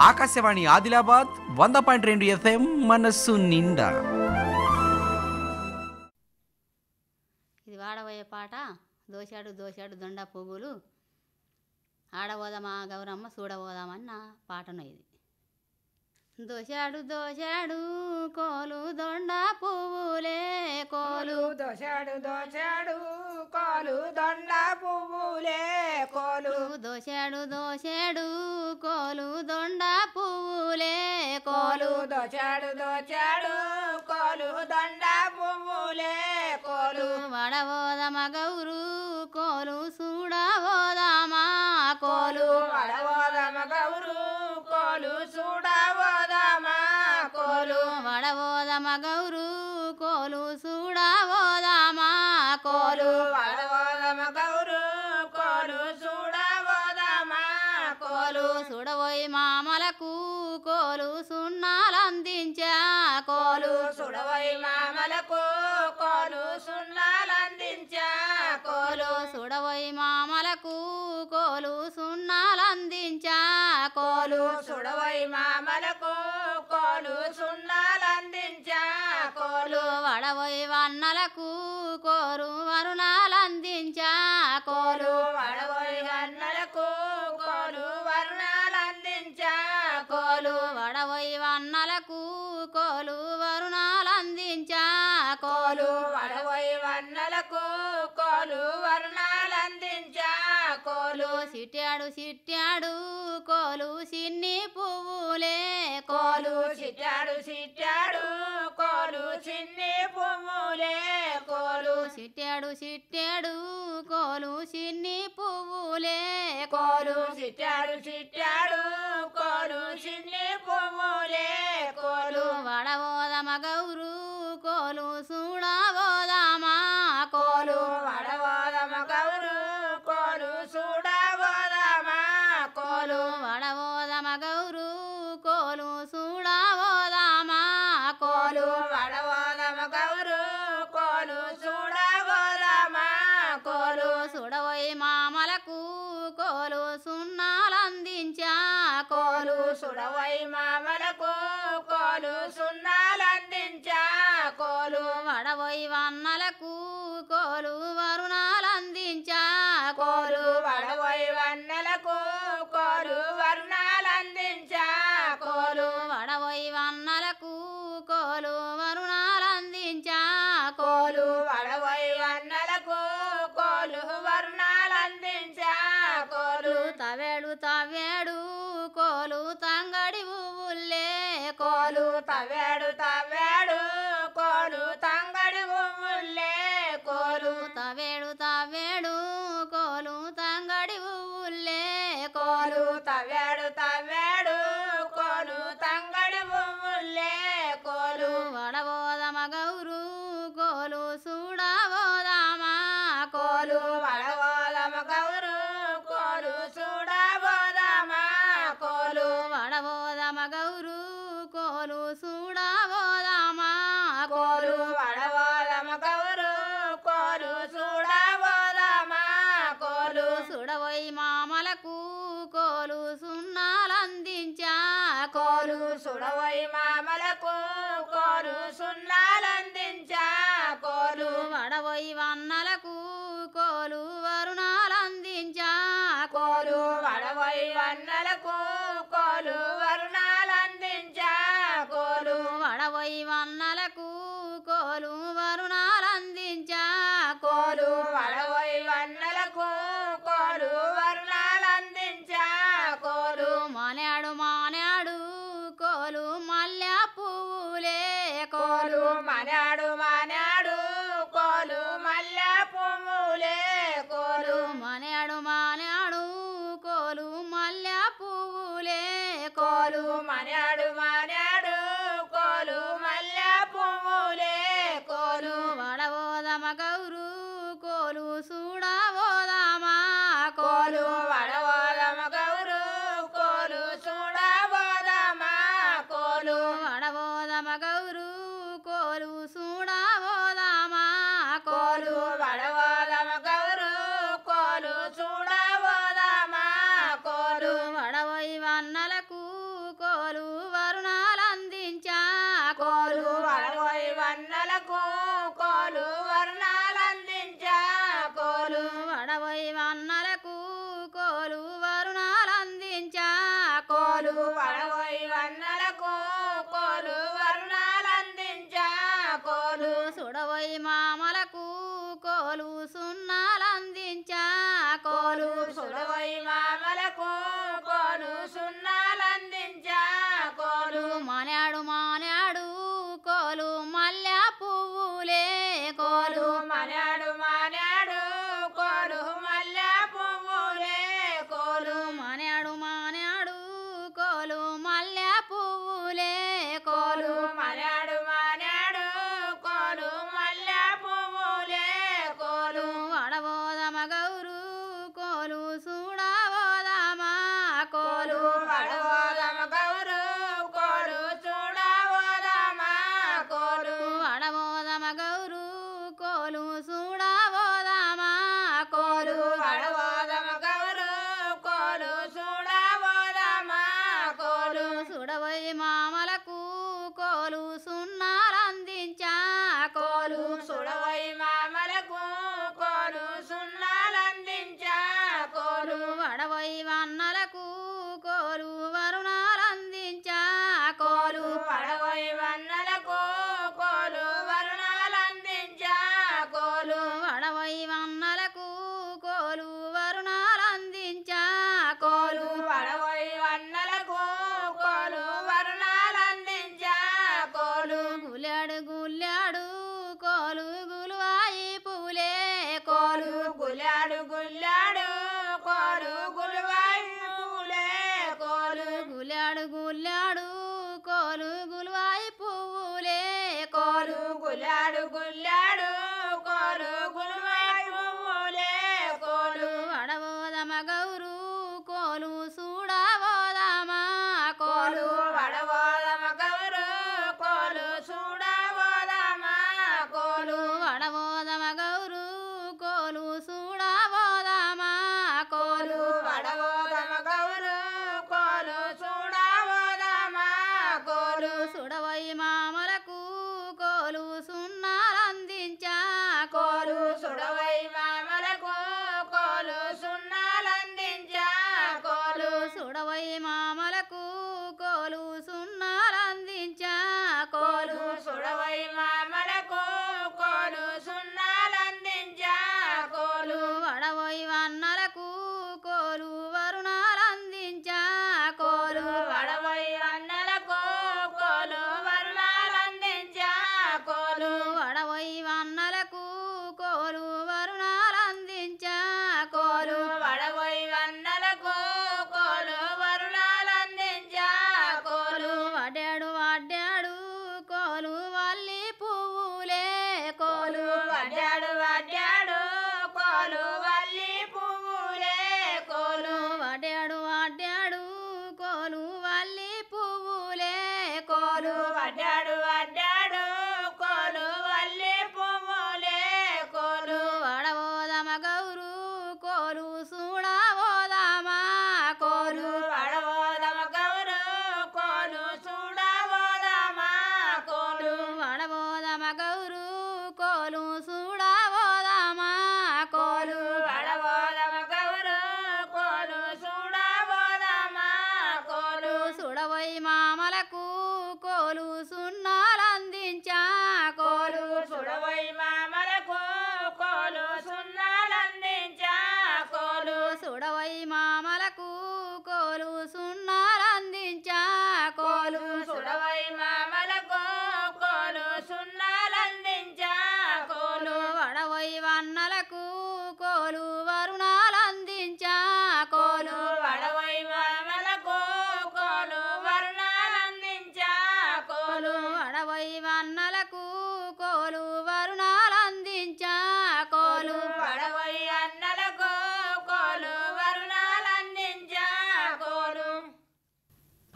ఆకాశవాణి ఆదిలాబాద్ వంద పాయింట్ రెండు ఎఫ్ఎం మనస్సు నిండా. ఇది వాడబోయే పాట దోశాడు దోశాడు దొండ పువ్వులు. ఆడబోదామా గౌరమ్మ చూడబోదామన్న పాటను ఇది. దోశాడు దోశాడు కోలు దొండ పువ్వులే కోలు. దోశాడు దోశాడు కోలు దొండ పువ్వులే కోలు. దోశాడు దోశాడు కోలు దొండ పువ్వులే కోలు దోశాడు దోశాడు కోలు దొండ పువ్వులే కోలు. వడబోదమ గౌరు కోలు చూడబోదామా కోలు. కోలు వడబోదమ గౌరు కోలు చూడబోదామా కోలు. కోలు వడవోదమ గౌరు కోలు. చూడవోదమా కోలు చూడబోయి మామలకు కోలు సున్నాలందించా? కోలు. కోలు. సుడవై మామలకు కోలు సున్నాలందించా? కోలు. కోలు చూడబోయి మామలకు కోలు సున్నాలందించా? కోలు. కోలు. సుడవై మామలకు కోలు వన్నలకు కోరు వరుణాలందించా. కోలు కోలు వడవై కోలు వర్ణాలందించా. కోలు కోలు వడబోయి వన్నలకు కోలు వరుణాలందించా. కోలు కోలు వడవై వన్నలకు కోలు వర్ణాలందించా. కోలు కోలు సిట్టాడు సిట్టాడు కోలు సిన్ని పువ్వులే. కోలు కోలు చిట్టాడు చిన్ని పువ్వులే కోలు. సిట్టాడు సిట్టాడు కోలు సిన్ని పువ్వులే కోలు చిట్టాడు చిట్టాడు కోలు చిన్ని పువ్వులే కోలు కోలు. వడబోదమ గౌరు సుడవై మామలకు కోలు సున్నాలందించా కోలు వడవై వన్నలకు కోలు వరుణాలందించా కోలు కోలు వడవై వన్నలకు కోలు వర్ణాలందించా కోలు వడబోయి వన్నలకు కోలు వరుణాలందించా కోలు వడవై వన్నలకు కోలు వరుణాలందించా కోలు వడబోయి వన్నలకు కోలు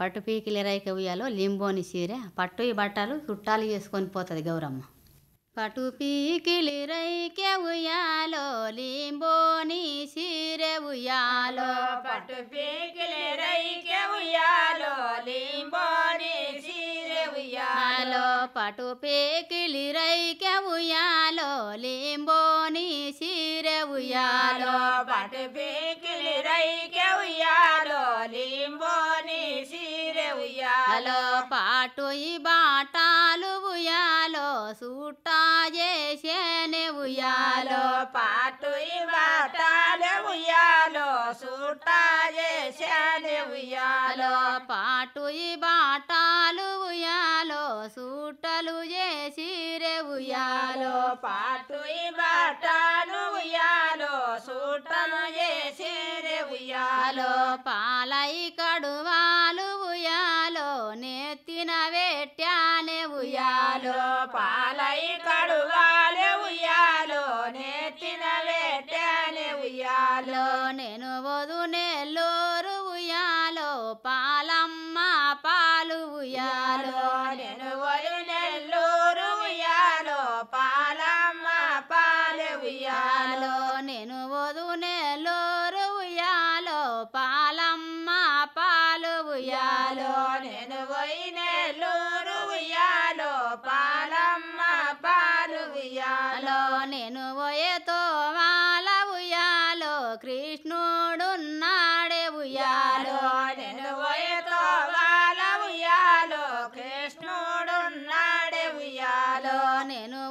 పట్టు పీకి ఎరైక ఉయ్యాలో లింబోని చీర పట్టు ఈ బట్టలు చుట్టాలు చేసుకొని పోతుంది గౌరమ్మ. పట్టు పీకిలి రైకె ఉయ్యాలో లింబోని చీర ఉయ్యాలో పటు పీకిలి రైకె ఉయ్యాలో లింబోని చీర ఉయ్యాలో పటు పీకిలి ఉయ్యాలో లింబోని చీర ఉయ్యాలో పటు పీకిలి రైకె ఉయ్యాలో లింబోని చీర పాటు ఈ బాటాలు ఉయ్యాలో సుట్టా చేసేనే ఉయ్యాలో. పాటు ఈ బాటాలే ఉయ్యాలో సూటా చేశానే ఉయ్యాలో. పాటు ఈ బాటాలు ఉయ్యాలో సూటలు చేసిరే ఉయ్యాలో. పాటు ఈ బాటాలు ఉయ్యాలో సూటను చేసేరే ఉయ్యాలో. పాలై ఉయ్యాలో నెత్తిన ఉయాలో ఉయ్యాలో పాలై కడువాలే కృష్ణుడున్నాడే ఉయ్యాలో. నేను వాళ్ళ ఉయ్యాలో కృష్ణుడు నాడే ఉయ్యాలో. నేను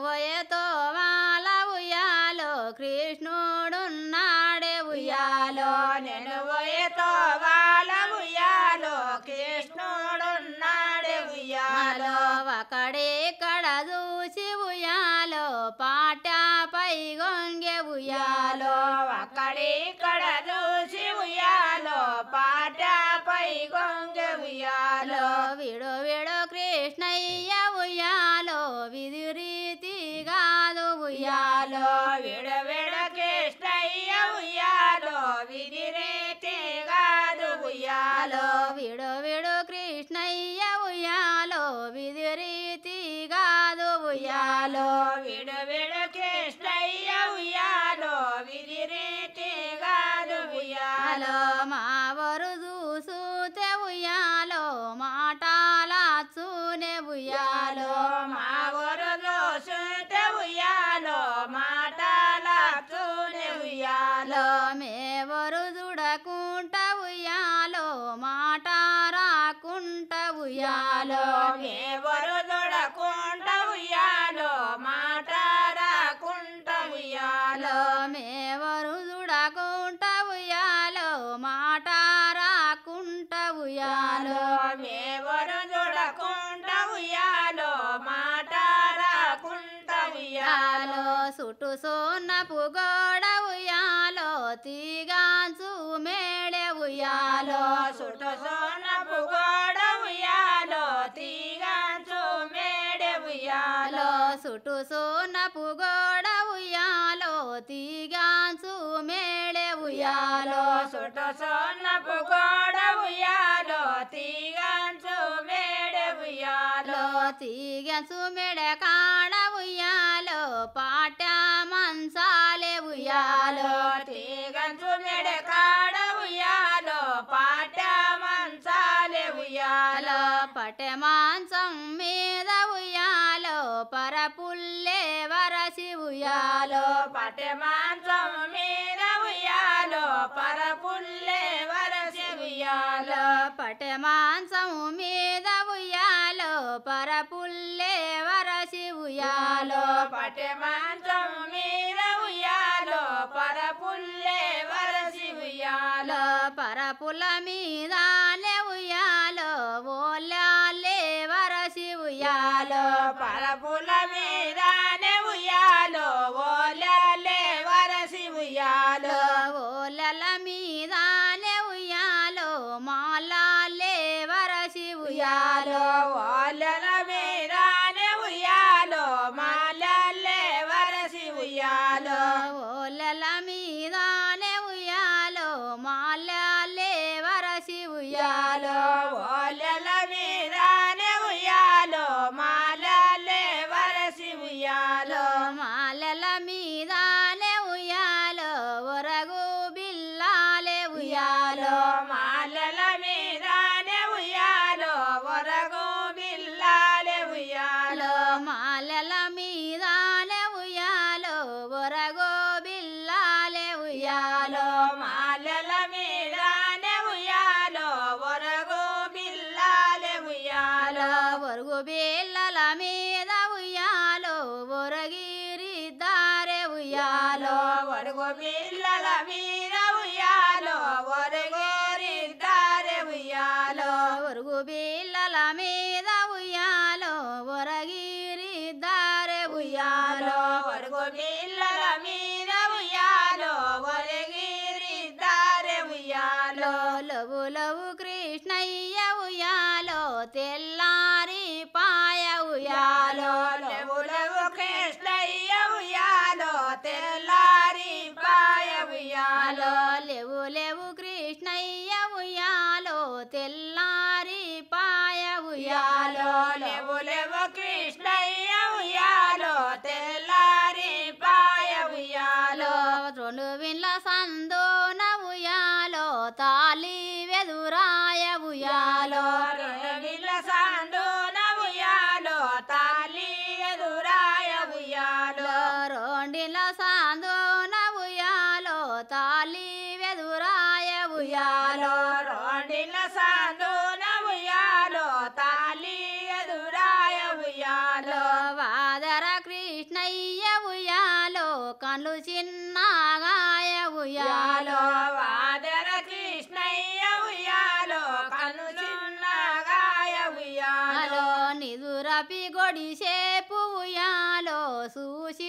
ಎಷ್ಟನೇ సుటు సోన్నపు గోడ ఉయ్యాలో తీగాంచు మేళె ఉయ్యాలో సుట సోనపు గోడ ఉయ్యాలో తీగంచు మేడె ఉయ్యాలో సుటు సోన్నపు గోడ ఉయ్యాలో తీగాంచు మేళె ఉయ్యాలో సుట సోనపు గోడ ఉయ్యాలో తీగంచు మేడె ఉయ్యాలో తీగంచు మెడ కాడ ఉయ్యాలో పాట మంచాలే ఉయ్యాలో తీగంచు మెడ కాడ ఉయ్యాలో పాట మంచాలే ఉయ్యాలో. ఉయ్యాలో పటె మాంసం మీద ఉయ్యాలో పరపుల్లే వరసి ఉయ్యాలో. పట్టె మాంసం మీద ఉయ్యాలో పరపుల్లే వరసి ఉయ్యాలో. పటె మాంసం మీద ఉయ్యాలో పరపుల్లే వరసి ఉయ్యాలో. పట్టె మాంసం పరపుల వరసి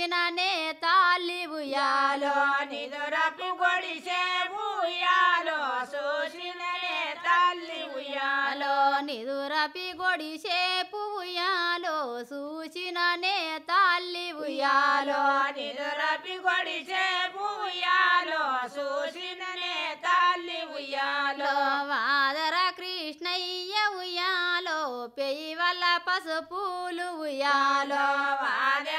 ఊగిననే తాలి ఉయ్యాలో నిదురపు గొడిసే ఉయ్యాలో సూసిననే తల్లి నిదురపి గొడిసే సూచిననే తల్లి నిదురపి గొడిసే సూచిననే తల్లి వాదర కృష్ణయ్య పెయ్యి వల్ల పసుపులు ఉయాలో వాదర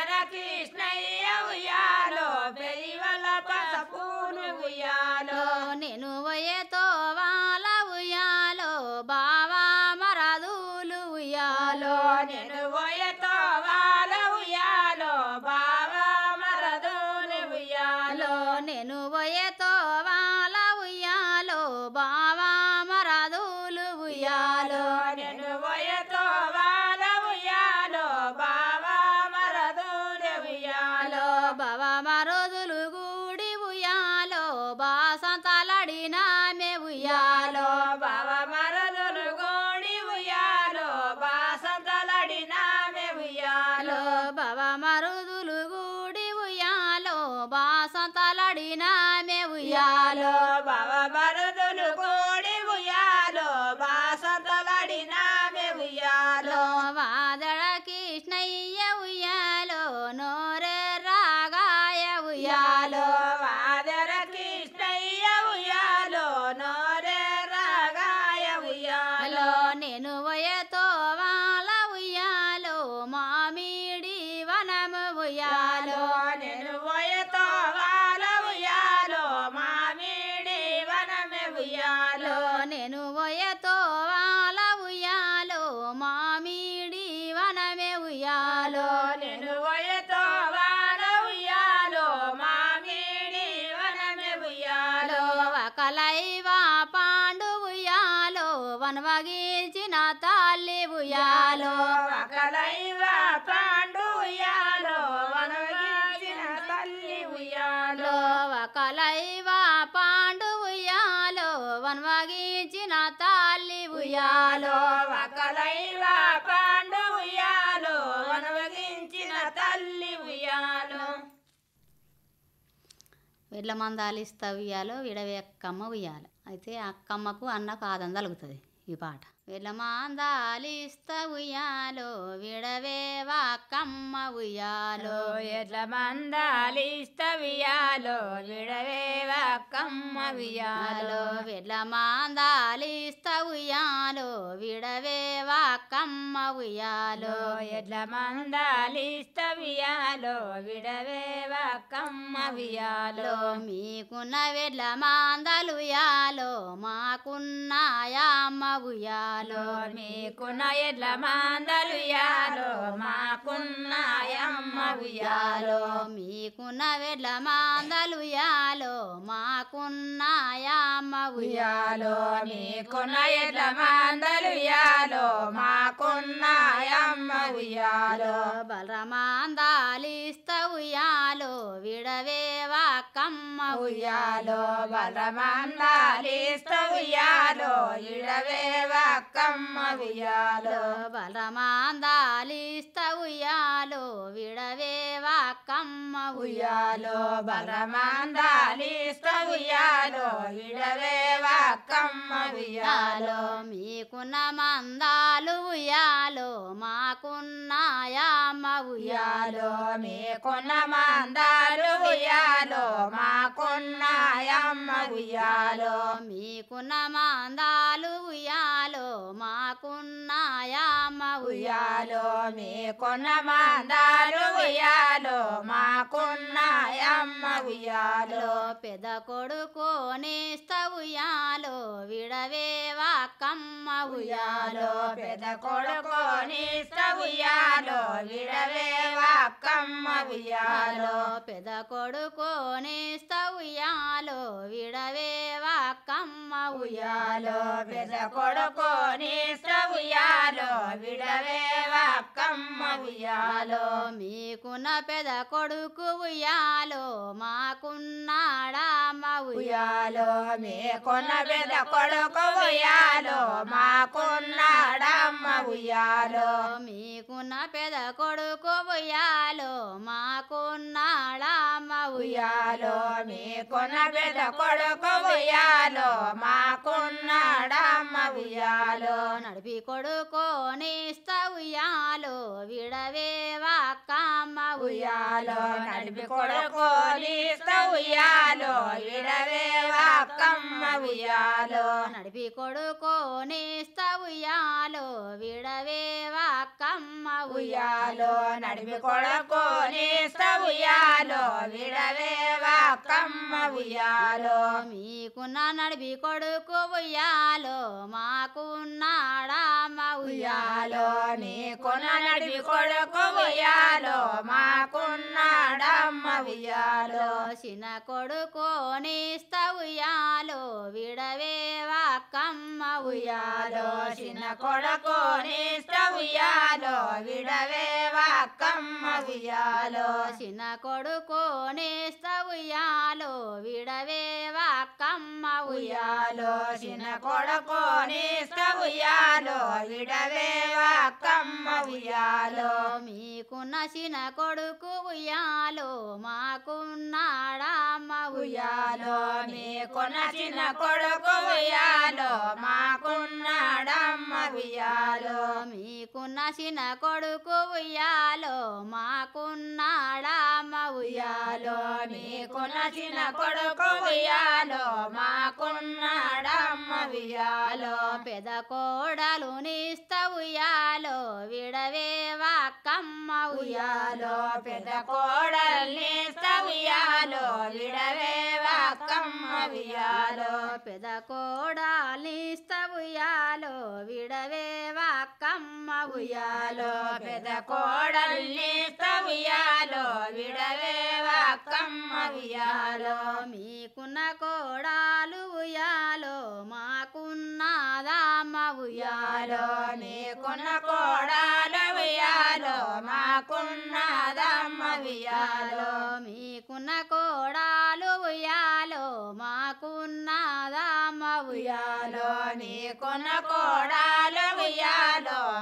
ఉయ్యాలో నేను వయతో వాన ఉయ్యాలో మామిడి వనమే ఉయ్యాలో. ఒకలైవా పాండు ఉయ్యాలో వనవగీల్చిన తల్లి ఉయ్యాలో ఎడ్ల మందాలు ఇస్తా ఉయ్యాలో విడవే అక్కమ్మ ఉయ్యాలి. అయితే అక్కమ్మకు అన్నకు ఆదం తలుగుతుంది ఈ పాట. విలమాందాలి ఉయ్యాలో విడవేవా అక్కమ్మ ఉయ్యాలో. ఎట్ల మందాలి ఉయ్యాలో విడవే కమ్మవియాలో విడ్లమాందాలిస్తవుయాలో విడవేవా కమ్మవుయాలో ఎడ్ల మందాలిస్తవియాలో విడవేవా కమ్మవియాలో మీకున్న వెడ్ల మాందలుయాలో మాకున్నాయామవుయాలో మీకున్న ఎడ్ల మాందలుయాలో మాకున్నాయమ్మవుయాలో మీకున్న వెడ్ల మాందలుయాలో మాకు మాకున్నాయామ ఉయాలో మీకున్న ఎడ్ల మందలు ఉయాలో మాకున్నాయమ్మ ఉయాలో బలరమాందాలిస్త ఉయాలో విడవేవాకమ్మ ఉయాలో బలరమాందాలిస్త ఉయాలో విడవేవాకమ్మ ఉయాలో బలరమాందాలిస్త అక్కమ్మ ఉయ్యాలో ఉయ్యాలో మీకున్న మందాలు ఉయ్యాలో మాకున్నాయామ ఉయ్యాలో ఉయ్యాలో. మీకున్న మందాలు ఉయ్యాలో మాకున్నాయమ్మ ఉయ్యాలో. మీకున్న మందాలు ఉయ్యాలో మాకున్నాయామ ఉయ్యాలో. ఉయ్యాలో మీకున్న మందాలు ఉయ్యాలో. మాకున్నాయమ్మ ఉయ్యాలో. పెద కొడుకు నేస్త ఉయ్యాలో విడవేవా కమ్మ ఉయ్యాలో. ఉయ్యాలో పెద్ద కొడుకు నిస్త ఉయ్యాలో విడవేవా అక్కమ్మ ఉయ్యాలో. పెద కొడుకు నేస్త ఉయ్యాలో విడవేవా కమ్మ ఉయ్యాలో ఉయ్యాలో పెద్ద కొడుకు నిస్త ఉయ్యాలో విడవేవా అక్కమ్మ ఉయ్యాలో. మీకున్న పెద కొడుకు ఉయ్యాలో మాకున్నాడామ ఉయ్యాలో. మీకున్న పెద కొడుకు ఉయ్యాలో మాకున్నాడమ్మ ఉయ్యాలో. మీకున్న పెద కొడుకు ఉయ్యాలో మాకున్నాడామ ఉయ్యాలో? మీకున్న పెద్ద కొడుకు ఉయ్యాలో. మాకున్నాడమ్మ ఉయ్యాలో? నడిపి కొడుకునిస్తా ఉయ్యాలో. విడవేవా వాక్కమ్మ ఉయ్యాలో? నడిపి కొడుకు నీస్త ఉయ్యాలో. విడవే అక్కమ్మ ఉయ్యాలో. నడిపి కొడుకోనేస్తవుయాలో నేస్త ఉయ్యాలో. విడవేవా కమ్మ ఉయ్యాలో. నడిపి కొడుకోనేస్తవుయాలో విడవే విడవేవా అక్కమ్మ ఉయ్యాలో. మీకున్న నడిపి కొడుకు ఉయ్యాలో మాకున్నాడామ ఉయ్యాలో. నీకున్న నడిపి కొడుకు ఉయ్యాలో మాకున్నాడమ్మ ఉయ్యాలో. చిన్న కొడుకు నేస్త ఉయ్యాలో విడవేవా కమ్మ ఉయ్యాలో. చిన్న కొడుకు నీస్త ఉయ్యాలో విడవేవా అక్కమ్మ ఉయ్యాలో. చిన్న కొడుకు నేస్త ఉయ్యాలో విడవేవా కమ్మ ఉయ్యాలో చిన్న కొడకో నీస్త ఉయ్యాలో విడవేవా అక్కమ్మ ఉయ్యాలో? మీకు చిన్న కొడుకు ఉయ్యాలో మాకున్నాడామ ఉయ్యాలో మీకున్న చిన్న కొడుకు ఉయ్యాలో? మాకున్నాడమ్మ ఉయ్యాలో? మీకున్న చిన్న కొడుకు ఉయ్యాలో? మాకున్నాడామ ఉయ్యాలో? మీకున్న చిన్న కొడుకు ఉయ్యాలో? మాకున్నాడమ్మ ఉయ్యాలో పెద కోడలు నిస్త ఉయ్యాలో విడవే వాక్కమ్మ ఉయ్యాలో పెద కోడలు నిస్త ఉయ్యాలో విడవే వాక్కమ్మ ఉయ్యాలో పెద కోడలు నిస్త ఉయ్యాలో విడవే కమ్మ ఉయ్యాలో పెద్ద కోడల్ని ఉయ్యాలో విడవేవా అక్కమ్మ ఉయ్యాలో. మీకున్న కోడాలు ఉయ్యాలో మాకున్నదామ ఉయ్యాలో. నీకున్న కోడాలు ఉయ్యాలో మాకున్నదమ్మ ఉయ్యాలో. మీకున్న కోడాలు ఉయ్యాలో మాకున్నదామ ఉయ్యాలో ఉయ్యాలో.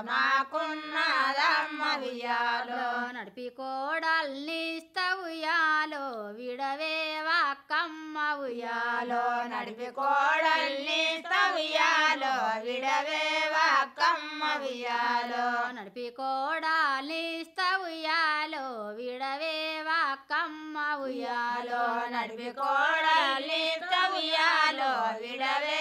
మాకున్నదమ్మ ఉయ్యాలో. నడిపి కోడల్నిస్త ఉయ్యాలో విడవేవా కమ్మ ఉయ్యాలో. ఉయ్యాలో నడిపి కోడల్ని ఉయ్యాలో విడవేవా అక్కమ్మ ఉయ్యాలో. నడిపి కోడల్నిస్త ఉయ్యాలో విడవేవా కమ్మ ఉయ్యాలో. ఉయ్యాలో నడిపి కోడల్ని ఉయ్యాలో విడవేవా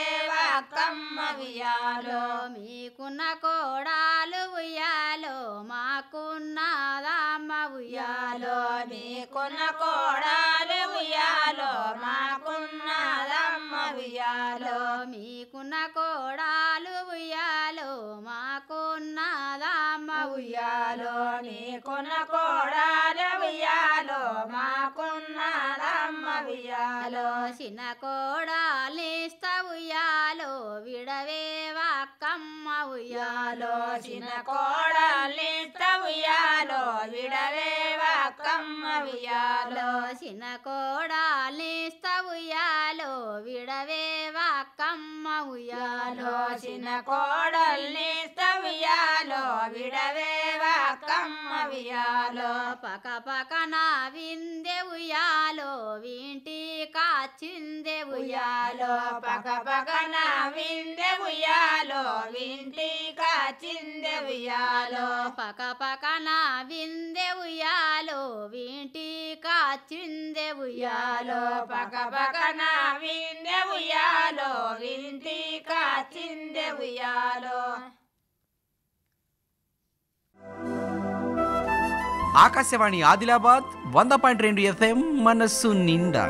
అక్కమ్మ ఉయ్యాలో మీకున్న కోడాలు ఉయ్యాలో మాకున్నదామ ఉయ్యాలో ఉయ్యాలో. మీకున్న కోడాలు ఉయ్యాలో మాకున్నదమ్మ ఉయ్యాలో. మీకున్న కోడాలు ఉయ్యాలో మాకున్నదామ ఉయ్యాలో. నీకున్న కోడాలు ఉయ్యాలో మాకున్నదమ్మ ఉయ్యాలో. చిన్న కోడాలిస్త ఉయ్యాలో విడవే వాక్కమ్మ ఉయ్యాలో చిన్న కోడల్ని ఉయ్యాలో విడవేవా అక్కమ్మ ఉయ్యాలో చిన్న కోడాలిస్త ఉయ్యాలో విడవే వాక్కమ్మ ఉయ్యాలో చిన్న కోడల్ని ఉయ్యాలో విడవే కమ్మ ఉయ్యాలో పక పకన విందే ఉయ్యాలో వింటి కాచిందే ఉయ్యాలో పక పకన విందె ఉయ్యాలో వింటి కాచిందె ఉయ్యాలో. పక పకన విందే ఉయ్యాలో వింటి కాచిందే ఉయ్యాలో. ఉయ్యాలో పక పకన విందె ఉయ్యాలో వింటి కాచిందె ఉయ్యాలో. ఆకాశవాణి ఆదిలాబాద్ వంద పాయింట్ రెండు ఎఫ్ఎం మనస్సు నిండా.